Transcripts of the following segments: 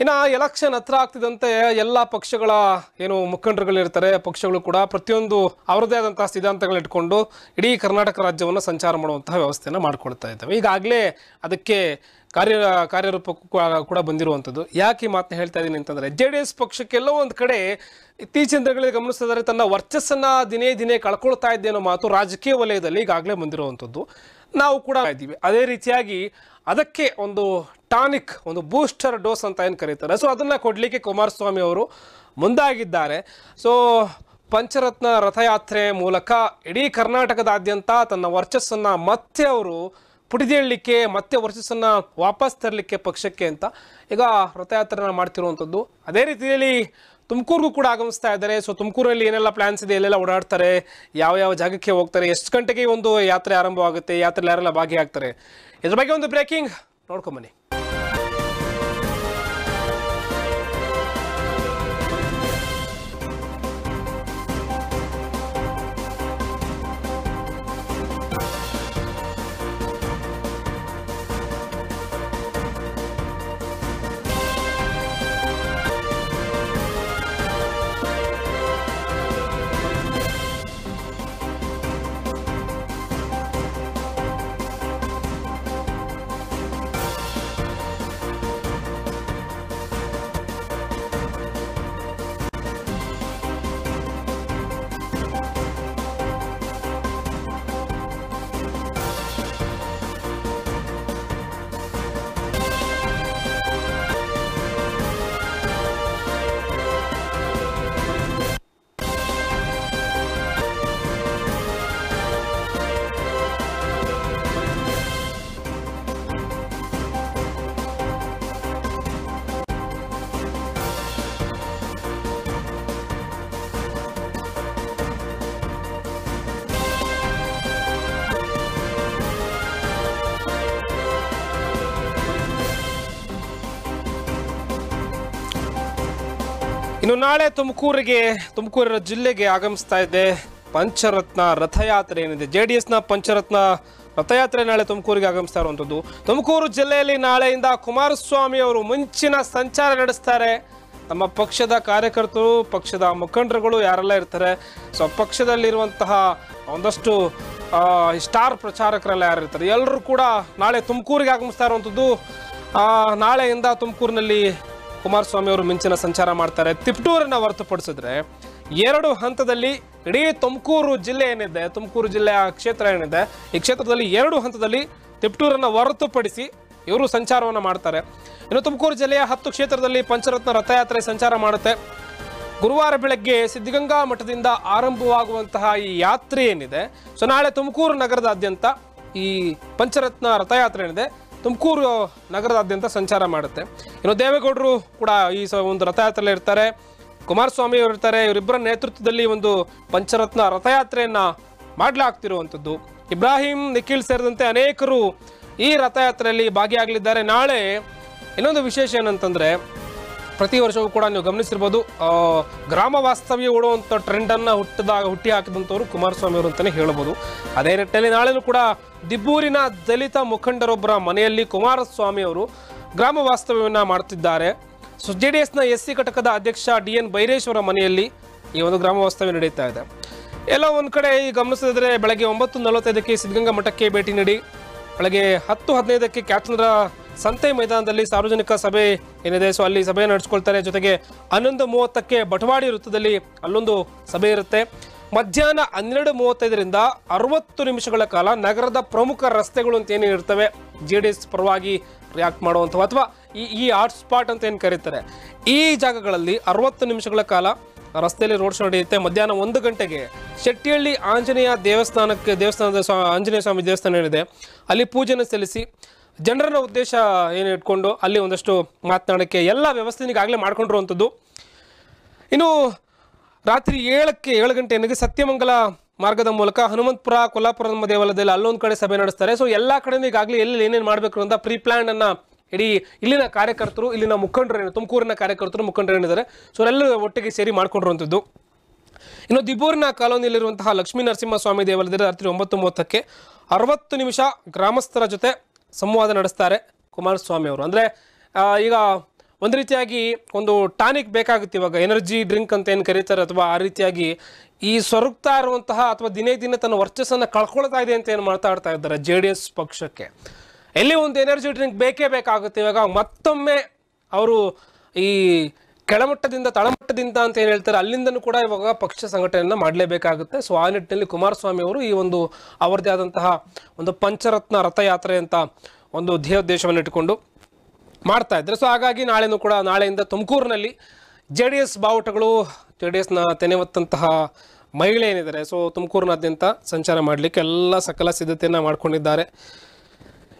ಇನ್ನು ಎಲೆಕ್ಷನ್ ಹತ್ರ ಆಗ್ತಿದ್ದಂತೆ ಎಲ್ಲ ಪಕ್ಷಗಳ ಏನು ಮುಖಂಡರುಗಳಿರ್ತಾರೆ, ಪಕ್ಷಗಳು ಕೂಡ ಪ್ರತಿಯೊಂದು ಅವರದೇ ಆದಂತಹ ಸಿದ್ಧಾಂತಗಳು ಇಟ್ಕೊಂಡು ಇಡೀ ಕರ್ನಾಟಕ ರಾಜ್ಯವನ್ನು ಸಂಚಾರ ಮಾಡುವಂತಹ ವ್ಯವಸ್ಥೆಯನ್ನು ಮಾಡ್ಕೊಳ್ತಾ ಇದ್ದಾವೆ. ಈಗಾಗಲೇ ಅದಕ್ಕೆ ಕಾರ್ಯ, ಕಾರ್ಯರೂಪಕ್ಕೂ ಕೂಡ- ಬಂದಿರುವಂಥದ್ದು. ಯಾಕೆ ಈ ಮಾತನ್ನ ಹೇಳ್ತಾ ಇದ್ದೀನಿ ಅಂತಂದರೆ ಜೆ ಡಿ ಎಸ್ ಪಕ್ಷಕ್ಕೆಲ್ಲೋ ಒಂದು ಕಡೆ ಇತ್ತೀಚಿನ ದಿನಗಳಲ್ಲಿ ಗಮನಿಸಿದರೆ ತನ್ನ ವರ್ಚಸ್ಸನ್ನು ದಿನೇ ದಿನೇ ಕಳ್ಕೊಳ್ತಾ ಇದ್ದೇನೋ ಮಾತು ರಾಜಕೀಯ ವಲಯದಲ್ಲಿ ಈಗಾಗಲೇ ಬಂದಿರುವಂಥದ್ದು. ನಾವು ಕೂಡ ಇದ್ದೀವಿ. ಅದೇ ರೀತಿಯಾಗಿ ಅದಕ್ಕೆ ಒಂದು ಟಾನಿಕ್, ಒಂದು ಬೂಸ್ಟರ್ ಡೋಸ್ ಅಂತ ಏನು ಕರೀತಾರೆ. ಸೊ ಅದನ್ನು ಕೊಡಲಿಕ್ಕೆ ಕುಮಾರಸ್ವಾಮಿ ಅವರು ಮುಂದಾಗಿದ್ದಾರೆ. ಸೊ ಪಂಚರತ್ನ ರಥಯಾತ್ರೆ ಮೂಲಕ ಇಡೀ ಕರ್ನಾಟಕದಾದ್ಯಂತ ತನ್ನ ವರ್ಚಸ್ಸನ್ನು ಮತ್ತೆ ಅವರು ಪುಟಿದೇಳಲಿಕ್ಕೆ, ಮತ್ತೆ ವರ್ಚಸ್ಸನ್ನು ವಾಪಸ್ ತರಲಿಕ್ಕೆ ಪಕ್ಷಕ್ಕೆ ಅಂತ ಈಗ ರಥಯಾತ್ರೆನ ಮಾಡ್ತಿರುವಂಥದ್ದು. ಅದೇ ರೀತಿಯಲ್ಲಿ ತುಮಕೂರಿಗೂ ಕೂಡ ಆಗಮಿಸ್ತಾ ಇದ್ದಾರೆ. ಸೊ ತುಮಕೂರಲ್ಲಿ ಏನೆಲ್ಲ ಪ್ಲಾನ್ಸ್ ಇದೆ, ಎಲ್ಲೆಲ್ಲ ಓಡಾಡ್ತಾರೆ ಯಾವ ಯಾವ ಜಾಗಕ್ಕೆ ಹೋಗ್ತಾರೆ, ಎಷ್ಟು ಗಂಟೆಗೆ ಒಂದು ಯಾತ್ರೆ ಆರಂಭವಾಗುತ್ತೆ, ಯಾತ್ರೆಯಲ್ಲಿ ಯಾರೆಲ್ಲ ಭಾಗಿಯಾಗ್ತಾರೆ ಇದ್ರ ಬಗ್ಗೆ ಒಂದು ಬ್ರೇಕಿಂಗ್ ನೋಡ್ಕೊಂಬನ್ನಿ ಇನ್ನು ನಾಳೆ ತುಮಕೂರಿಗೆ, ತುಮಕೂರಿನ ಜಿಲ್ಲೆಗೆ ಆಗಮಿಸ್ತಾ ಇದೆ ಪಂಚರತ್ನ ರಥಯಾತ್ರೆ ಏನಿದೆ. ಜೆ ಡಿ ಎಸ್ನ ಪಂಚರತ್ನ ರಥಯಾತ್ರೆ ನಾಳೆ ತುಮಕೂರಿಗೆ ಆಗಮಿಸ್ತಾ ಇರುವಂಥದ್ದು. ತುಮಕೂರು ಜಿಲ್ಲೆಯಲ್ಲಿ ನಾಳೆಯಿಂದ ಕುಮಾರಸ್ವಾಮಿ ಅವರು ಮುಂಚಿನ ಸಂಚಾರ ನಡೆಸ್ತಾರೆ. ನಮ್ಮ ಪಕ್ಷದ ಕಾರ್ಯಕರ್ತರು, ಪಕ್ಷದ ಮುಖಂಡರುಗಳು ಯಾರೆಲ್ಲ ಇರ್ತಾರೆ. ಸೊ, ಪಕ್ಷದಲ್ಲಿರುವಂತಹ ಒಂದಷ್ಟು ಸ್ಟಾರ್ ಪ್ರಚಾರಕರೆಲ್ಲ ಯಾರು ಇರ್ತಾರೆ. ಎಲ್ಲರೂ ಕೂಡ ನಾಳೆ ತುಮಕೂರಿಗೆ ಆಗಮಿಸ್ತಾ ಇರುವಂಥದ್ದು. ನಾಳೆಯಿಂದ ತುಮಕೂರಿನಲ್ಲಿ ಕುಮಾರಸ್ವಾಮಿ ಅವರು ಮಿಂಚಿನ ಸಂಚಾರ ಮಾಡ್ತಾರೆ. ತಿಪ್ಟೂರನ್ನ ಹೊರತುಪಡಿಸಿದ್ರೆ ಎರಡು ಹಂತದಲ್ಲಿ ಇಡೀ ತುಮಕೂರು ಜಿಲ್ಲೆ ಏನಿದೆ, ತುಮಕೂರು ಜಿಲ್ಲೆಯ ಕ್ಷೇತ್ರ ಏನಿದೆ, ಈ ಕ್ಷೇತ್ರದಲ್ಲಿ ಎರಡು ಹಂತದಲ್ಲಿ ತಿಪ್ಟೂರನ್ನ ಹೊರತುಪಡಿಸಿ ಇವರು ಸಂಚಾರವನ್ನು ಮಾಡ್ತಾರೆ. ಇನ್ನು ತುಮಕೂರು ಜಿಲ್ಲೆಯ ಹತ್ತು ಕ್ಷೇತ್ರದಲ್ಲಿ ಪಂಚರತ್ನ ರಥಯಾತ್ರೆ ಸಂಚಾರ ಮಾಡುತ್ತೆ. ಗುರುವಾರ ಬೆಳಗ್ಗೆ ಸಿದ್ಧಗಂಗಾ ಮಠದಿಂದ ಆರಂಭವಾಗುವಂತಹ ಈ ಯಾತ್ರೆ ಏನಿದೆ, ಸೊ ನಾಳೆ ತುಮಕೂರು ನಗರದಾದ್ಯಂತ ಈ ಪಂಚರತ್ನ ರಥಯಾತ್ರೆ ಏನಿದೆ ತುಮಕೂರು ನಗರದಾದ್ಯಂತ ಸಂಚಾರ ಮಾಡುತ್ತೆ. ಇನ್ನು ದೇವೇಗೌಡರು ಕೂಡ ಈ ಸ ಒಂದು ರಥಯಾತ್ರೆಯಲ್ಲಿ ಇರ್ತಾರೆ. ಕುಮಾರಸ್ವಾಮಿ ಅವರು ಇರ್ತಾರೆ. ಇವರಿಬ್ಬರ ನೇತೃತ್ವದಲ್ಲಿ ಒಂದು ಪಂಚರತ್ನ ರಥಯಾತ್ರೆಯನ್ನು ಮಾಡಲಾಗ್ತಿರುವಂಥದ್ದು. ಇಬ್ರಾಹಿಂ, ನಿಖಿಲ್ ಸೇರಿದಂತೆ ಅನೇಕರು ಈ ರಥಯಾತ್ರೆಯಲ್ಲಿ ಭಾಗಿಯಾಗಲಿದ್ದಾರೆ. ನಾಳೆ ಇನ್ನೊಂದು ವಿಶೇಷ ಏನಂತಂದ್ರೆ ಪ್ರತಿ ವರ್ಷವೂ ಕೂಡ ನೀವು ಗಮನಿಸಿರ್ಬೋದು ಗ್ರಾಮ ವಾಸ್ತವ್ಯ ಓಡುವಂಥ ಟ್ರೆಂಡನ್ನು ಹುಟ್ಟಿದಾಗ, ಹುಟ್ಟಿ ಹಾಕಿದಂಥವ್ರು ಕುಮಾರಸ್ವಾಮಿ ಅವರು ಅಂತಲೇ ಹೇಳ್ಬೋದು. ಅದೇ ನಿಟ್ಟಿನಲ್ಲಿ ನಾಳೆನೂ ಕೂಡ ದಿಬ್ಬೂರಿನ ದಲಿತ ಮುಖಂಡರೊಬ್ಬರ ಮನೆಯಲ್ಲಿ ಕುಮಾರಸ್ವಾಮಿ ಅವರು ಗ್ರಾಮ ವಾಸ್ತವ್ಯವನ್ನು ಮಾಡ್ತಿದ್ದಾರೆ. ಸೊ ಜೆ ಡಿ ಎಸ್ನ ಎಸ್ ಸಿ ಘಟಕದ ಅಧ್ಯಕ್ಷ ಡಿ ಎನ್ ಬೈರೇಶ್ವರ ಮನೆಯಲ್ಲಿ ಈ ಒಂದು ಗ್ರಾಮ ವಾಸ್ತವ್ಯ ನಡೀತಾ ಇದೆ. ಎಲ್ಲ ಒಂದು ಕಡೆ ಈ ಗಮನಿಸಿದ್ರೆ ಬೆಳಗ್ಗೆ ಒಂಬತ್ತು ನಲವತ್ತೈದಕ್ಕೆ ಸಿದ್ಧಗಂಗಾ ಮಠಕ್ಕೆ ಭೇಟಿ ನೀಡಿ, ಬೆಳಗ್ಗೆ ಹತ್ತು ಹದಿನೈದಕ್ಕೆ ಕ್ಯಾತ್ಸಂದ್ರ ಸಂತೆ ಮೈದಾನದಲ್ಲಿ ಸಾರ್ವಜನಿಕ ಸಭೆ ಏನಿದೆ ಸೊ ಅಲ್ಲಿ ಸಭೆ ನಡೆಸ್ಕೊಳ್ತಾರೆ. ಜೊತೆಗೆ ಹನ್ನೊಂದು ಮೂವತ್ತಕ್ಕೆ ಬಟವಾಡಿ ವೃತ್ತದಲ್ಲಿ ಅಲ್ಲೊಂದು ಸಭೆ ಇರುತ್ತೆ. ಮಧ್ಯಾಹ್ನ ಹನ್ನೆರಡು ಮೂವತ್ತೈದರಿಂದ ಅರವತ್ತು ನಿಮಿಷಗಳ ಕಾಲ ನಗರದ ಪ್ರಮುಖ ರಸ್ತೆಗಳು ಅಂತ ಏನೇನು ಇರ್ತವೆ, ಜೆ ಡಿ ಎಸ್ ಪರವಾಗಿ ರಿಯಾಕ್ಟ್ ಮಾಡುವಂಥವು. ಅಥವಾ ಈ ಈ ಹಾಟ್ಸ್ಪಾಟ್ ಅಂತ ಏನು ಕರೀತಾರೆ, ಈ ಜಾಗಗಳಲ್ಲಿ ಅರವತ್ತು ನಿಮಿಷಗಳ ಕಾಲ ರಸ್ತೆಯಲ್ಲಿ ರೋಡ್ ಶೋ ನಡೆಯುತ್ತೆ. ಮಧ್ಯಾಹ್ನ ಒಂದು ಗಂಟೆಗೆ ಶೆಟ್ಟಿಹಳ್ಳಿ ಆಂಜನೇಯ ದೇವಸ್ಥಾನಕ್ಕೆ, ದೇವಸ್ಥಾನದ ಸ್ವಾ- ಆಂಜನೇಯ ಸ್ವಾಮಿ ದೇವಸ್ಥಾನ ಏನಿದೆ, ಅಲ್ಲಿ ಪೂಜೆಯನ್ನು ಸಲ್ಲಿಸಿ ಜನರನ್ನ ಉದ್ದೇಶ ಏನು ಇಟ್ಕೊಂಡು ಅಲ್ಲಿ ಒಂದಷ್ಟು ಮಾತನಾಡೋಕ್ಕೆ ಎಲ್ಲ ವ್ಯವಸ್ಥೆ ಈಗಾಗಲೇ ಮಾಡ್ಕೊಂಡಿರುವಂಥದ್ದು. ಇನ್ನು ರಾತ್ರಿ ಏಳಕ್ಕೆ ಏಳು ಗಂಟೆ ಏನಿಗೆ ಸತ್ಯಮಂಗಲ ಮಾರ್ಗದ ಮೂಲಕ ಹನುಮಂತಪುರ, ಕೊಲ್ಲಾಪುರ ನಮ್ಮ ದೇವಾಲಯದಲ್ಲಿ ಅಲ್ಲೊಂದು ಕಡೆ ಸಭೆ ನಡೆಸ್ತಾರೆ. ಸೊ ಎಲ್ಲ ಕಡೆನೂ ಈಗಾಗಲೇ ಎಲ್ಲಿ ಏನೇನು ಮಾಡಬೇಕು ಅಂತ ಪ್ರೀ ಪ್ಲ್ಯಾನನ್ನು ಇಡೀ ಇಲ್ಲಿನ ಕಾರ್ಯಕರ್ತರು, ಇಲ್ಲಿನ ಮುಖಂಡರು ತುಮಕೂರಿನ ಕಾರ್ಯಕರ್ತರು, ಮುಖಂಡರು ಏನಿದ್ದಾರೆ. ಸೊ ಅವರೆಲ್ಲರೂ ಒಟ್ಟಿಗೆ ಸೇರಿ ಮಾಡಿಕೊಂಡಿರುವಂಥದ್ದು. ಇನ್ನು ದಿಬ್ಬೂರಿನ ಕಾಲೋನಿಯಲ್ಲಿರುವಂತಹ ಲಕ್ಷ್ಮೀ ನರಸಿಂಹಸ್ವಾಮಿ ದೇವಾಲಯದಲ್ಲಿ ರಾತ್ರಿ ಒಂಬತ್ತು ಮೂವತ್ತಕ್ಕೆ ಅರವತ್ತು ನಿಮಿಷ ಗ್ರಾಮಸ್ಥರ ಜೊತೆ ಸಂವಾದ ನಡೆಸ್ತಾರೆ ಕುಮಾರಸ್ವಾಮಿ ಅವರು. ಅಂದರೆ ಈಗ ಒಂದು ರೀತಿಯಾಗಿ ಒಂದು ಟಾನಿಕ್ ಬೇಕಾಗುತ್ತೆ ಇವಾಗ. ಎನರ್ಜಿ, ಡ್ರಿಂಕ್ ಅಂತ ಏನು ಕರೀತಾರೆ ಅಥವಾ ಆ ರೀತಿಯಾಗಿ ಈ ಸೊರಗ್ತಾ ಇರುವಂತಹ ಅಥವಾ ದಿನೇ ದಿನೇ ತನ್ನ ವರ್ಚಸ್ಸನ್ನು ಕಳ್ಕೊಳ್ತಾ ಇದೆ ಅಂತ ಏನು ಮಾತಾಡ್ತಾ ಇದ್ದಾರೆ ಜೆ ಡಿ ಎಸ್ ಪಕ್ಷಕ್ಕೆ. ಎಲ್ಲಿ ಒಂದು ಎನರ್ಜಿ, ಡ್ರಿಂಕ್ ಬೇಕೇ ಬೇಕಾಗುತ್ತೆ. ಇವಾಗ ಮತ್ತೊಮ್ಮೆ ಅವರು ಈ ಕೆಳಮಟ್ಟದಿಂದ, ತಳಮಟ್ಟದಿಂದ ಅಂತ ಏನು ಹೇಳ್ತಾರೆ, ಅಲ್ಲಿಂದನೂ ಕೂಡ ಇವಾಗ ಪಕ್ಷ ಸಂಘಟನೆಯನ್ನು ಮಾಡಲೇಬೇಕಾಗುತ್ತೆ. ಸೊ ಆ ನಿಟ್ಟಿನಲ್ಲಿ ಕುಮಾರಸ್ವಾಮಿ ಅವರು ಈ ಒಂದು ಅವರದೇ ಆದಂತಹ ಒಂದು ಪಂಚರತ್ನ ರಥಯಾತ್ರೆ ಅಂತ ಒಂದು ಧ್ಯೇಯೋದ್ದೇಶವನ್ನು ಇಟ್ಟುಕೊಂಡು ಮಾಡ್ತಾ ಇದ್ದಾರೆ. ಸೊ ಹಾಗಾಗಿ ನಾಳೆನೂ ಕೂಡ, ನಾಳೆಯಿಂದ ತುಮಕೂರಿನಲ್ಲಿ ಜೆ ಡಿ ಎಸ್ ಬಾವುಟಗಳು ಜೆ ಡಿ ಎಸ್ನ ತೆನೆ ಹೊತ್ತಂತಹ ಮಹಿಳೆ ಏನಿದ್ದಾರೆ ಸೊ ತುಮಕೂರಿನಾದ್ಯಂತ ಸಂಚಾರ ಮಾಡಲಿಕ್ಕೆ ಎಲ್ಲ ಸಕಲ ಸಿದ್ಧತೆಯನ್ನು ಮಾಡಿಕೊಂಡಿದ್ದಾರೆ.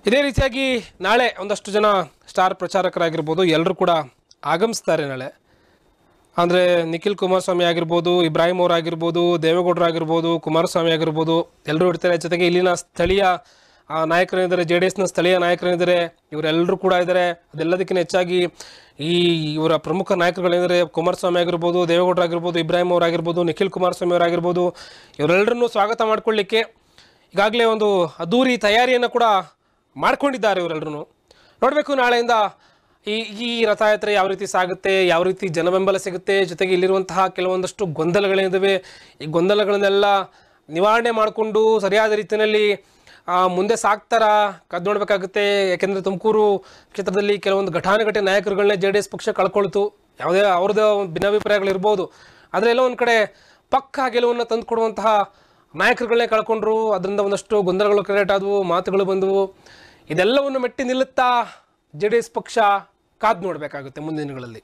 ಇದೇ ರೀತಿಯಾಗಿ ನಾಳೆ ಒಂದಷ್ಟು ಜನ ಸ್ಟಾರ್ ಪ್ರಚಾರಕರಾಗಿರ್ಬೋದು, ಎಲ್ಲರೂ ಕೂಡ ಆಗಮಿಸ್ತಾರೆ ನಾಳೆ. ಅಂದರೆ ನಿಖಿಲ್ ಕುಮಾರಸ್ವಾಮಿ ಆಗಿರ್ಬೋದು, ಇಬ್ರಾಹಿಂ ಅವ್ರು ಆಗಿರ್ಬೋದು ದೇವೇಗೌಡರು ಆಗಿರ್ಬೋದು, ಕುಮಾರಸ್ವಾಮಿ ಆಗಿರ್ಬೋದು ಎಲ್ಲರೂ ಇರ್ತಾರೆ. ಜೊತೆಗೆ ಇಲ್ಲಿನ ಸ್ಥಳೀಯ ನಾಯಕರೇನಿದ್ದಾರೆ ಜೆ ಡಿ ಎಸ್ನ ಸ್ಥಳೀಯ ನಾಯಕರೇನಿದ್ದಾರೆ ಇವರೆಲ್ಲರೂ ಕೂಡ ಇದ್ದಾರೆ. ಅದೆಲ್ಲದಕ್ಕಿಂತ ಹೆಚ್ಚಾಗಿ ಈ ಇವರ ಪ್ರಮುಖ ನಾಯಕರುಗಳೇನಿದ್ದಾರೆ, ಕುಮಾರಸ್ವಾಮಿ ಆಗಿರ್ಬೋದು, ದೇವೇಗೌಡರು ಆಗಿರ್ಬೋದು, ಇಬ್ರಾಹಿಂ ಅವ್ರು ಆಗಿರ್ಬೋದು ನಿಖಿಲ್ ಕುಮಾರಸ್ವಾಮಿ ಅವರಾಗಿರ್ಬೋದು ಇವರೆಲ್ಲರನ್ನೂ ಸ್ವಾಗತ ಮಾಡಿಕೊಳ್ಳಿಕ್ಕೆ ಈಗಾಗಲೇ ಒಂದು ಅದ್ದೂರಿ ತಯಾರಿಯನ್ನು ಕೂಡ ಮಾಡಿಕೊಂಡಿದ್ದಾರೆ ಇವರೆಲ್ಲರೂ ನೋಡಬೇಕು ನಾಳೆಯಿಂದ ಈ ಈ ರಥಯಾತ್ರೆ ಯಾವ ರೀತಿ ಸಾಗುತ್ತೆ, ಯಾವ ರೀತಿ ಜನಬೆಂಬಲ ಸಿಗುತ್ತೆ, ಜೊತೆಗೆ ಇಲ್ಲಿರುವಂತಹ ಕೆಲವೊಂದಷ್ಟು ಗೊಂದಲಗಳೇನಿದ್ದಾವೆ ಈ ಗೊಂದಲಗಳನ್ನೆಲ್ಲ ನಿವಾರಣೆ ಮಾಡಿಕೊಂಡು ಸರಿಯಾದ ರೀತಿಯಲ್ಲಿ ಮುಂದೆ ಸಾಕ್ತಾರ? ಕದ್ದು ನೋಡಬೇಕಾಗುತ್ತೆ. ಯಾಕೆಂದರೆ ತುಮಕೂರು ಕ್ಷೇತ್ರದಲ್ಲಿ ಕೆಲವೊಂದು ಘಟಾನುಘಟಿ ನಾಯಕರುಗಳನ್ನ ಜೆ ಡಿ ಎಸ್ ಪಕ್ಷ ಕಳ್ಕೊಳ್ತು. ಯಾವುದೇ ಅವ್ರದ್ದು ಭಿನ್ನಾಭಿಪ್ರಾಯಗಳಿರ್ಬೋದು. ಆದರೆ ಎಲ್ಲೋ ಒಂದು ಕಡೆ ಪಕ್ಕ ಗೆಲುವನ್ನು ತಂದುಕೊಡುವಂತಹ ನಾಯಕರುಗಳನ್ನೇ ಕಳ್ಕೊಂಡ್ರು. ಅದರಿಂದ ಒಂದಷ್ಟು ಗೊಂದಲಗಳು ಕ್ರಿಯೇಟ್ ಆದವು, ಮಾತುಗಳು ಬಂದವು. ಇದೆಲ್ಲವನ್ನು ಮೆಟ್ಟಿ ನಿಲ್ಲುತ್ತಾ ಜೆ ಡಿ ಎಸ್ ಪಕ್ಷ? ಕಾದು ನೋಡಬೇಕಾಗುತ್ತೆ ಮುಂದಿನ ದಿನಗಳಲ್ಲಿ.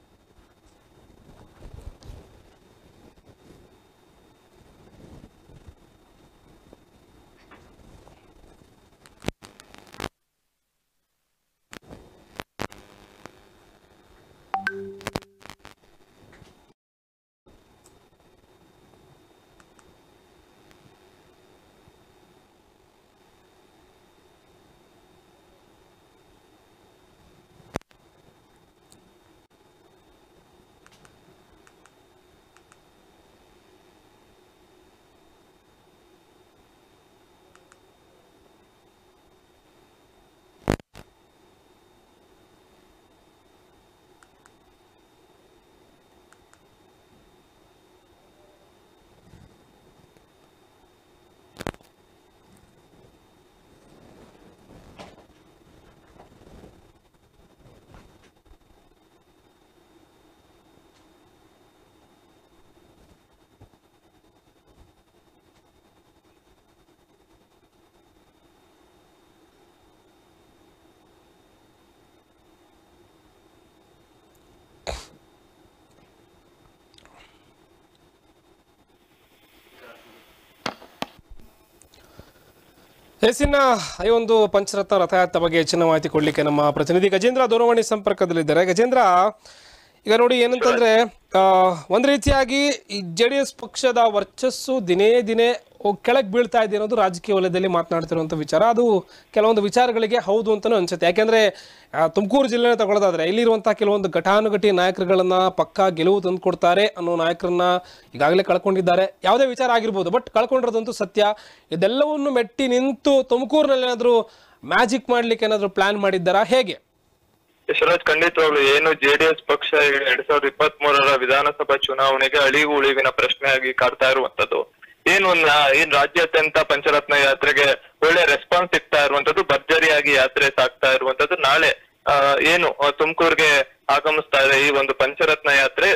ಎಸಿನ ಈ ಒಂದು ಪಂಚರತ್ನ ರಥಯಾತ್ರೆ ಬಗ್ಗೆ ಹೆಚ್ಚಿನ ಮಾಹಿತಿ ಕೊಡ್ಲಿಕ್ಕೆ ನಮ್ಮ ಪ್ರತಿನಿಧಿ ಗಜೇಂದ್ರ ದೂರವಾಣಿ ಸಂಪರ್ಕದಲ್ಲಿದ್ದಾರೆ. ಗಜೇಂದ್ರ, ಈಗ ನೋಡಿ ಏನಂತಂದ್ರೆ ಒಂದ್ ರೀತಿಯಾಗಿ ಜೆ ಪಕ್ಷದ ವರ್ಚಸ್ಸು ದಿನೇ ದಿನೇ ಕೆಳಗೆ ಬೀಳ್ತಾ ಅನ್ನೋದು ರಾಜಕೀಯ ವಲಯದಲ್ಲಿ ಮಾತನಾಡ್ತಿರುವಂಥ ವಿಚಾರ. ಅದು ಕೆಲವೊಂದು ವಿಚಾರಗಳಿಗೆ ಹೌದು ಅಂತಲೂ ಅನಿಸುತ್ತೆ. ಯಾಕೆಂದರೆ ತುಮಕೂರು ಜಿಲ್ಲೆನ ತಗೊಳ್ಳೋದಾದರೆ ಇಲ್ಲಿರುವಂಥ ಕೆಲವೊಂದು ಘಟಾನುಘಟಿ ನಾಯಕರುಗಳನ್ನು ಪಕ್ಕಾ ಗೆಲುವು ತಂದು ಕೊಡ್ತಾರೆ ಅನ್ನೋ ನಾಯಕರನ್ನ ಈಗಾಗಲೇ ಕಳ್ಕೊಂಡಿದ್ದಾರೆ. ಯಾವುದೇ ವಿಚಾರ ಆಗಿರ್ಬೋದು, ಬಟ್ ಕಳ್ಕೊಂಡಿರೋದಂತೂ ಸತ್ಯ. ಇದೆಲ್ಲವನ್ನು ಮೆಟ್ಟಿ ನಿಂತು ತುಮಕೂರಿನಲ್ಲಿ ಏನಾದರೂ ಮ್ಯಾಜಿಕ್ ಮಾಡ್ಲಿಕ್ಕೆ ಏನಾದರೂ ಪ್ಲಾನ್ ಮಾಡಿದ್ದಾರಾ? ಹೇಗೆ? ಯಶ್ವರಾಜ್ ಖಂಡಿತವಾಗ್ಲು ಏನು ಜೆಡಿಎಸ್ ಪಕ್ಷ ಈಗ ಎರಡ್ ಸಾವಿರದ ಇಪ್ಪತ್ತ್ ಮೂರರ ವಿಧಾನಸಭಾ ಚುನಾವಣೆಗೆ ಅಳಿವು ಉಳಿವಿನ ಪ್ರಶ್ನೆಯಾಗಿ ಕಾಡ್ತಾ ಇರುವಂತದ್ದು ಏನು ಏನ್ ರಾಜ್ಯಾದ್ಯಂತ ಪಂಚರತ್ನ ಯಾತ್ರೆಗೆ ಒಳ್ಳೆ ರೆಸ್ಪಾನ್ಸ್ ಸಿಗ್ತಾ ಇರುವಂತದ್ದು ಭರ್ಜರಿಯಾಗಿ ಯಾತ್ರೆ ಸಾಗ್ತಾ ಇರುವಂತದ್ದು ನಾಳೆ ಏನು ತುಮಕೂರ್ಗೆ ಆಗಮಿಸ್ತಾ ಇದೆ ಈ ಒಂದು ಪಂಚರತ್ನ ಯಾತ್ರೆ.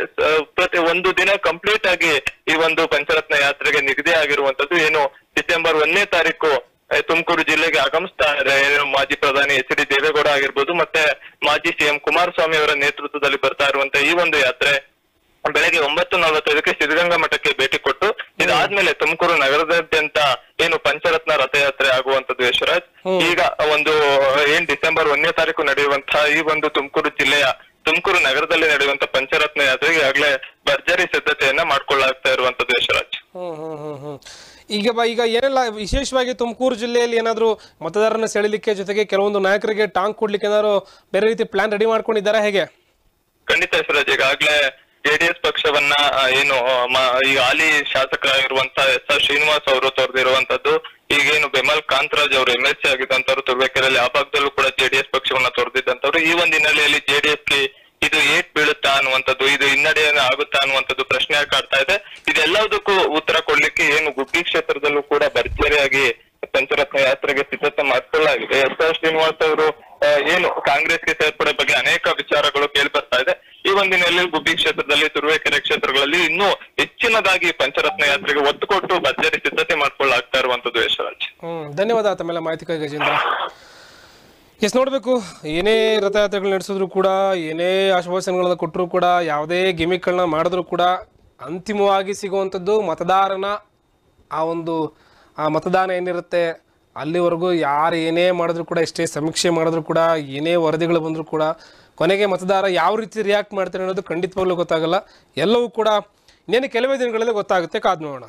ಪ್ರತಿ ಒಂದು ದಿನ ಕಂಪ್ಲೀಟ್ ಆಗಿ ಈ ಒಂದು ಪಂಚರತ್ನ ಯಾತ್ರೆಗೆ ನಿಗದಿ ಆಗಿರುವಂತದ್ದು ಏನು, ಡಿಸೆಂಬರ್ ಒಂದನೇ ತಾರೀಕು ತುಮಕೂರು ಜಿಲ್ಲೆಗೆ ಆಗಮಿಸ್ತಾ ಇದೆ. ಏನು, ಮಾಜಿ ಪ್ರಧಾನಿ ಎಚ್ ಡಿ ದೇವೇಗೌಡ ಆಗಿರ್ಬೋದು, ಮತ್ತೆ ಮಾಜಿ ಸಿಎಂ ಕುಮಾರಸ್ವಾಮಿ ಅವರ ನೇತೃತ್ವದಲ್ಲಿ ಬರ್ತಾ ಇರುವಂತ ಈ ಒಂದು ಯಾತ್ರೆ, ಬೆಳಗ್ಗೆ ಒಂಬತ್ತು ನಲವತ್ತೈದಕ್ಕೆ ಸಿದ್ಧಗಂಗಾ ಮಠಕ್ಕೆ ಭೇಟಿ ಕೊಟ್ಟು ಇದಾದ್ಮೇಲೆ ತುಮಕೂರು ನಗರದಾದ್ಯಂತ ಏನು ಪಂಚರತ್ನ ರಥಯಾತ್ರೆ ಆಗುವಂತದ್ದು ಯಶರಾಜ್. ಈಗ ಒಂದು ಏನ್ ಡಿಸೆಂಬರ್ ಒಂದನೇ ತಾರೀಕು ನಡೆಯುವಂತಹ ಈ ಒಂದು ತುಮಕೂರು ಜಿಲ್ಲೆಯ ತುಮಕೂರು ನಗರದಲ್ಲಿ ನಡೆಯುವಂತ ಪಂಚರತ್ನ ಯಾತ್ರೆಗೆ ಈಗಾಗಲೇ ಭರ್ಜರಿ ಸಿದ್ಧತೆಯನ್ನ ಮಾಡ್ಕೊಳ್ಳಾಗ್ತಾ ಇರುವಂತದ್ದು ಯಶರಾಜ್. ಹ್ಮ್ ಈಗ ಈಗ ಏನೆಲ್ಲ ವಿಶೇಷವಾಗಿ ತುಮಕೂರು ಜಿಲ್ಲೆಯಲ್ಲಿ ಏನಾದರೂ ಮತದಾರರನ್ನ ಸೆಳಿಲಿಕ್ಕೆ ಜೊತೆಗೆ ಕೆಲವೊಂದು ನಾಯಕರಿಗೆ ಟಾಂಗ್ ಕೊಡ್ಲಿಕ್ಕೆ ಏನಾದ್ರು ಬೇರೆ ರೀತಿ ಪ್ಲಾನ್ ರೆಡಿ ಮಾಡ್ಕೊಂಡಿದ್ದಾರಾ ಹೇಗೆ? ಖಂಡಿತ ಯಶರಾಜ್ ಈಗಾಗಲೇ ಜೆಡಿಎಸ್ ಏನು ಈಗ ಹಾಲಿ ಶಾಸಕರಾಗಿರುವಂತ ಎಸ್ ಆರ್ ಶ್ರೀನಿವಾಸ್ ಅವರು ತೊರೆದಿರುವಂತದ್ದು ಈಗೇನು ಬೆಮಲ್ ಕಾಂತರಾಜ್ ಅವರು ಎಂ ಎಲ್ ಸಿ ಆಗಿದ್ದಂತವ್ರು ತುರುವೇಕೆರೆಯಲ್ಲಿ ಆ ಭಾಗದಲ್ಲೂ ಕೂಡ ಜೆಡಿಎಸ್ ಪಕ್ಷವನ್ನ ತೊರೆದಿದ್ದಂತವ್ರು ಈ ಒಂದು ಹಿನ್ನೆಲೆಯಲ್ಲಿ ಜೆಡಿಎಸ್ಗೆ ಇದು ಏಟ್ ಬೀಳುತ್ತಾ ಅನ್ನುವಂಥದ್ದು, ಇದು ಹಿನ್ನಡೆ ಆಗುತ್ತಾ ಅನ್ನುವಂಥದ್ದು ಪ್ರಶ್ನೆ ಕಾಡ್ತಾ ಇದೆ. ಇದೆಲ್ಲದಕ್ಕೂ ಉತ್ತರ ಕೊಡ್ಲಿಕ್ಕೆ ಏನು ಗುಬ್ಬಿ ಕ್ಷೇತ್ರದಲ್ಲೂ ಕೂಡ ಭರ್ಜರಿಯಾಗಿ ಪಂಚರತ್ನ ಯಾತ್ರೆಗೆ ಸಿದ್ಧತೆ ಮಾಡ್ಕೊಳ್ಳಲಾಗಿದೆ ಎಸ್ ಆರ್ ಶ್ರೀನಿವಾಸ್ ಅವರು ಆ, ಏನು ಕಾಂಗ್ರೆಸ್ಗೆ ಸೇರ್ಪಡೆ ಬಗ್ಗೆ ಅನೇಕ ವಿಚಾರಗಳು ಕೇಳಿ ಬರ್ತಾ ಒಂದಿನಲ್ಲಿ ಗುಬ್ಬಿ ಕ್ಷೇತ್ರದಲ್ಲಿ, ತುರುವೇಕೆರೆ ಕ್ಷೇತ್ರಗಳಲ್ಲಿ ಇನ್ನೂ ಹೆಚ್ಚಿನದಾಗಿ ಪಂಚರತ್ನ ಯಾತ್ರೆಗೆ ಒತ್ತು ಕೊಟ್ಟು ಭರ್ಜರಿ ಸಿದ್ಧತೆ ಮಾಡ್ಕೊಳ್ಳಾಗ್ತಾ ಇರುವಂತದ್ದು ಯಶರಾಜ್. ಹ್ಮ್, ಧನ್ಯವಾದ ತಮ್ಮೆಲ್ಲ ಮಾಹಿತಿಗಾಗಿ ಗಜೇಂದ್ರ. ಎಸ್, ನೋಡಬೇಕು, ಏನೇ ರಥಯಾತ್ರೆಗಳು ನಡೆಸಿದ್ರು ಕೂಡ, ಏನೇ ಆಶ್ವಾಸನೆಗಳನ್ನ ಕೊಟ್ಟರು ಕೂಡ, ಯಾವುದೇ ಗಿಮಿಕ್ಗಳನ್ನ ಮಾಡಿದ್ರು ಕೂಡ, ಅಂತಿಮವಾಗಿ ಸಿಗುವಂಥದ್ದು ಮತದಾರನ ಆ ಒಂದು, ಆ ಮತದಾನ ಏನಿರುತ್ತೆ, ಅಲ್ಲಿವರೆಗೂ ಯಾರು ಏನೇ ಮಾಡಿದ್ರು ಕೂಡ, ಎಷ್ಟೇ ಸಮೀಕ್ಷೆ ಮಾಡಿದ್ರು ಕೂಡ, ಏನೇ ವರದಿಗಳು ಬಂದರೂ ಕೂಡ ಕೊನೆಗೆ ಮತದಾರ ಯಾವ ರೀತಿ ರಿಯಾಕ್ಟ್ ಮಾಡ್ತಾರೆ ಅನ್ನೋದು ಖಂಡಿತವಾಗ್ಲೂ ಗೊತ್ತಾಗಲ್ಲ. ಎಲ್ಲವೂ ಕೂಡ ಇನ್ನೇನು ಕೆಲವೇ ದಿನಗಳಲ್ಲಿ ಗೊತ್ತಾಗುತ್ತೆ. ಕಾದು ನೋಡೋಣ.